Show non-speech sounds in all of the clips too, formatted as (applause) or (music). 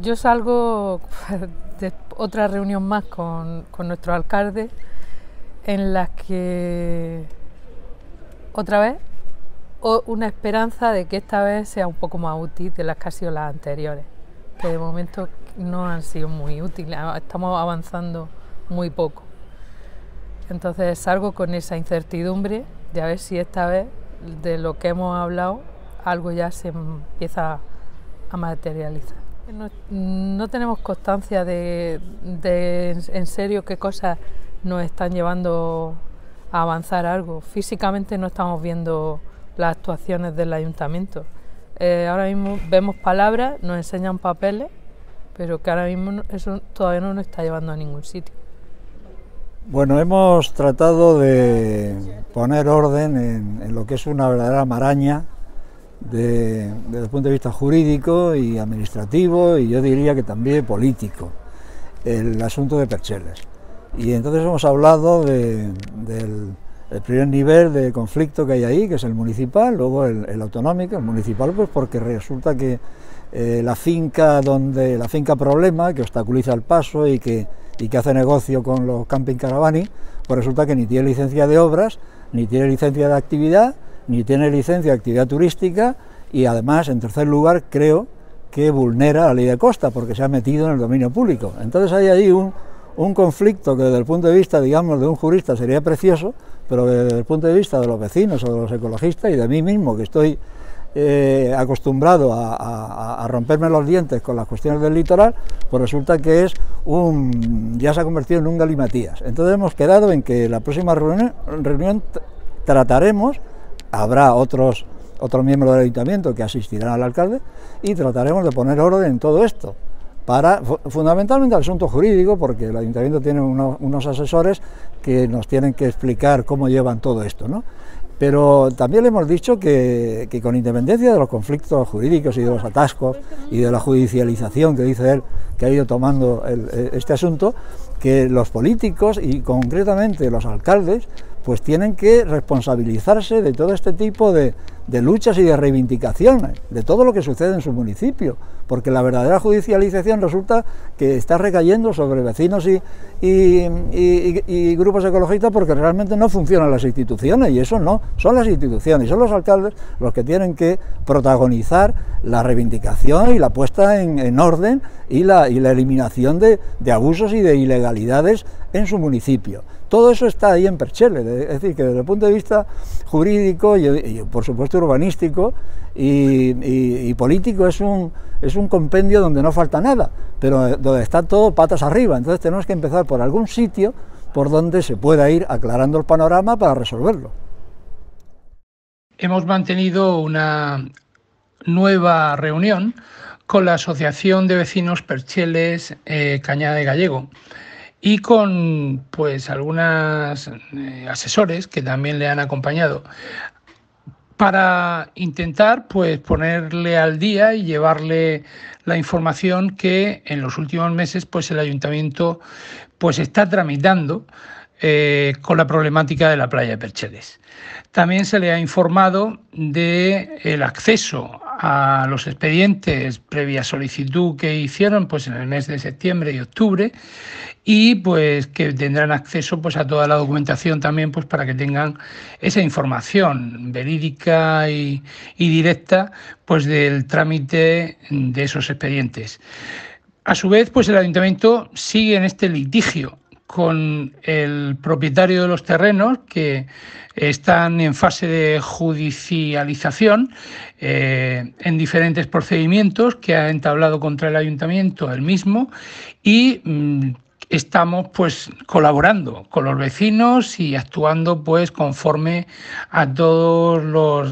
Yo salgo (laughs) de otra reunión más con, con nuestro alcalde en la que otra vez una esperanza de que esta vez sea un poco más útil de las que han sido las anteriores, que de momento no han sido muy útiles, estamos avanzando muy poco. Entonces salgo con esa incertidumbre de a ver si esta vez de lo que hemos hablado algo ya se empieza a materializar. No, tenemos constancia de, en serio qué cosas nos están llevando a avanzar algo. Físicamente no estamos viendo las actuaciones del ayuntamiento. Eh, ahora mismo vemos palabras, nos enseñan papeles, pero que ahora mismo eso todavía no nos está llevando a ningún sitio. Bueno, hemos tratado de poner orden en, lo que es una verdadera maraña desde el punto de vista jurídico y administrativo y yo diría que también político, el asunto de Percheles. Y entonces hemos hablado del primer nivel de conflicto que hay ahí, que es el municipal, luego el, autonómico, el municipal, pues porque resulta que eh, la finca donde la finca problema, que obstaculiza el paso y que y que hace negocio con los camping caravani, pues resulta que ni tiene licencia de obras, ni tiene licencia de actividad, ni tiene licencia de actividad turística y además, en tercer lugar, creo que vulnera la ley de costa porque se ha metido en el dominio público. Entonces hay ahí un, un conflicto que desde el punto de vista, digamos, de un jurista sería precioso, pero desde el punto de vista de los vecinos o de los ecologistas y de mí mismo, que estoy eh, acostumbrado a, romperme los dientes con las cuestiones del litoral, pues resulta que es un, ya se ha convertido en un galimatías. Entonces hemos quedado en que la próxima reunión, trataremos, habrá otros, otros miembros del ayuntamiento que asistirán al alcalde y trataremos de poner orden en todo esto para fundamentalmente el asunto jurídico, porque el ayuntamiento tiene unos, asesores que nos tienen que explicar cómo llevan todo esto, ¿no? Pero también le hemos dicho que, con independencia de los conflictos jurídicos y de los atascos y de la judicialización que dice él que ha ido tomando este asunto, que los políticos y concretamente los alcaldes pues tienen que responsabilizarse de todo este tipo de, luchas y de reivindicaciones, de todo lo que sucede en su municipio, porque la verdadera judicialización resulta que está recayendo sobre vecinos y, grupos ecologistas porque realmente no funcionan las instituciones y eso no, son las instituciones, son los alcaldes los que tienen que protagonizar la reivindicación y la puesta en, orden y la, eliminación de abusos y de ilegalidades en su municipio. Todo eso está ahí en Perchele, es decir, que desde el punto de vista jurídico y, por supuesto urbanístico y, político es un, es un compendio donde no falta nada, pero donde está todo patas arriba. Entonces tenemos que empezar por algún sitio por donde se pueda ir aclarando el panorama para resolverlo. Hemos mantenido una nueva reunión con la Asociación de Vecinos Percheles eh, Cañada de Gallego y con pues algunas eh, asesores que también le han acompañado para intentar pues ponerle al día y llevarle la información que en los últimos meses pues el ayuntamiento pues está tramitando eh, con la problemática de la playa de Percheles. También se le ha informado de el acceso a los expedientes previa solicitud que hicieron pues en el mes de septiembre y octubre y pues que tendrán acceso pues a toda la documentación también pues para que tengan esa información verídica y, y directa pues del trámite de esos expedientes. A su vez, pues el ayuntamiento sigue en este litigio con el propietario de los terrenos que están en fase de judicialización eh, en diferentes procedimientos que ha entablado contra el ayuntamiento el mismo y mm, estamos pues colaborando con los vecinos y actuando pues conforme a todas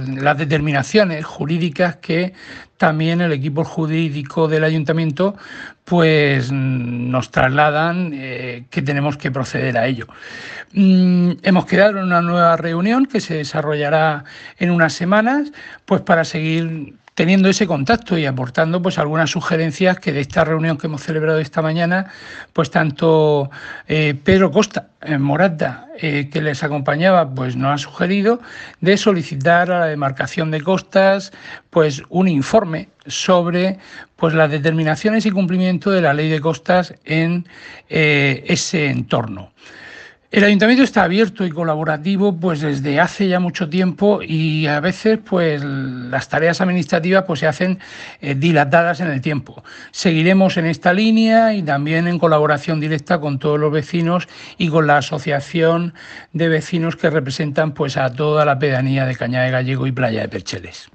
las determinaciones jurídicas que también el equipo jurídico del ayuntamiento pues nos trasladan eh, que tenemos que proceder a ello. Mm, hemos quedado en una nueva reunión que se desarrollará en unas semanas pues para seguir teniendo ese contacto y aportando pues algunas sugerencias que de esta reunión que hemos celebrado esta mañana, pues tanto eh, Pedro Costa en Morata, eh, que les acompañaba, pues nos ha sugerido de solicitar a la demarcación de costas pues un informe sobre pues las determinaciones y cumplimiento de la ley de costas en eh, ese entorno. El ayuntamiento está abierto y colaborativo pues desde hace ya mucho tiempo y a veces pues las tareas administrativas pues se hacen eh, dilatadas en el tiempo. Seguiremos en esta línea y también en colaboración directa con todos los vecinos y con la asociación de vecinos que representan pues a toda la pedanía de Cañada de Gallego y Playa de Percheles.